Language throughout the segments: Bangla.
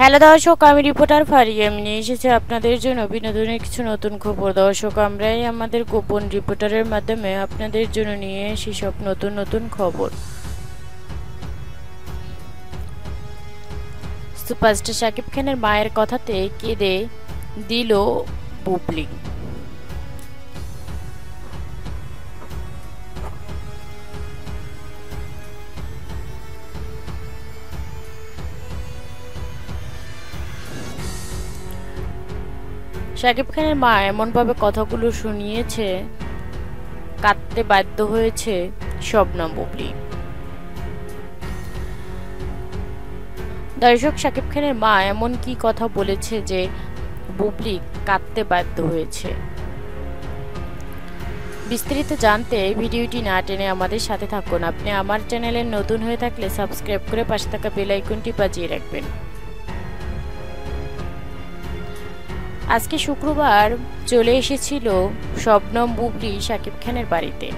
হ্যালো দর্শক, আমি রিপোর্টার ফারিয়া। আমি নিয়ে এসেছি আপনাদের জন্য বিনোদনের কিছু নতুন খবর। দর্শক, আমরাই আমাদের গোপন রিপোর্টারের মাধ্যমে আপনাদের জন্য নিয়ে এসে সব নতুন নতুন খবর। সুপারস্টার সাকিব খানের মায়ের কথাতে কেঁদে দিল বুবলি। শাকিব খানের মা এমনভাবে কথাগুলো শুনিয়েছে, কাঁদতে বাধ্য হয়েছে শবনম বুবলি দর্শক, শাকিব খানের মা এমন কি কথা বলেছে যে বুবলি কাঁদতে বাধ্য হয়েছে? বিস্তারিত জানতে ভিডিওটি না টেনে আমাদের সাথে থাকুন। আপনি আমার চ্যানেলে নতুন হয়ে থাকলে সাবস্ক্রাইব করে পাশে থাকা বেল আইকনটি বাজিয়ে রাখবেন। আজকে শুক্রবার চলে এসেছিল শবনম বুবলি শাকিব খানের বাড়িতে।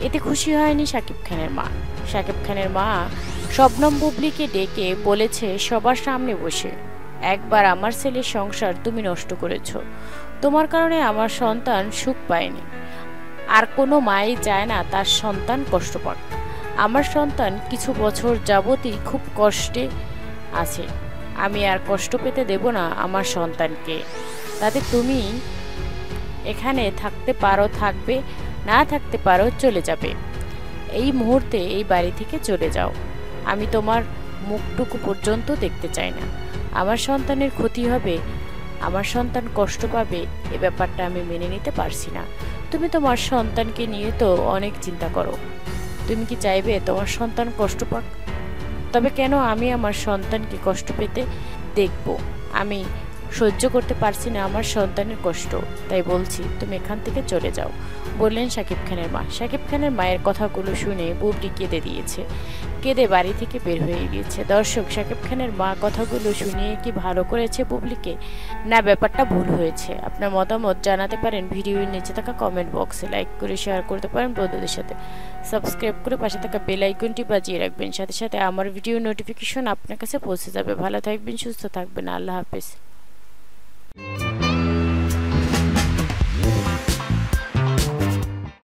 এতে খুশি হয়নি শাকিব খানের মা। শাকিব খানের মা শবনম বুবলিকে ডেকে বলেছে, সবার সামনে বসে। একবার আমার ছেলের সংসার তুমি নষ্ট করেছ। তোমার কারণে আমার সন্তান সুখ পায়নি। আর কোনো মাই চায় না তার সন্তান কষ্ট পাক। আমার সন্তান কিছু বছর যাবতই খুব কষ্টে আছে। আমি আর কষ্ট পেতে দেব না আমার সন্তানকে। তাতে তুমি এখানে থাকতে পারো, থাকবে, না থাকতে পারো, চলে যাবে। এই মুহূর্তে এই বাড়ি থেকে চলে যাও। আমি তোমার মুখটুকু পর্যন্ত দেখতে চাই না। আমার সন্তানের ক্ষতি হবে, আমার সন্তান কষ্ট পাবে, এ ব্যাপারটা আমি মেনে নিতে পারছি না। তুমি তোমার সন্তানকে নিয়ে তো অনেক চিন্তা করো। তুমি কি চাইবে তোমার সন্তান কষ্ট পাক তবে কেন আমি আমার সন্তানকে কষ্ট পেতে দেখব? আমি সহ্য করতে পারছি না আমার সন্তানের কষ্ট। তাই বলছি, তুমি এখান থেকে চলে যাও। বললেন শাকিব খানের মা। শাকিব খানের মায়ের কথাগুলো শুনে বুবলি কেঁদে দিয়েছে। কেঁদে বাড়ি থেকে বের হয়ে গিয়েছে। দর্শক শাকিব খানের মা কথাগুলো শুনিয়ে কি ভালো করেছে বুবলিকে? না, ব্যাপারটা ভুল হয়েছে। আপনার মতামত জানাতে পারেন ভিডিওর নিচে থাকা কমেন্ট বক্সে লাইক করে শেয়ার করতে পারেন বন্ধুদের সাথে। সাবস্ক্রাইব করে পাশে থাকা বেল আইকনটি বাজিয়ে রাখবেন। সাথে সাথে আমার ভিডিও নোটিফিকেশন আপনার কাছে পৌঁছে যাবে। ভালো থাকবেন, সুস্থ থাকবেন। আল্লাহ হাফিজ।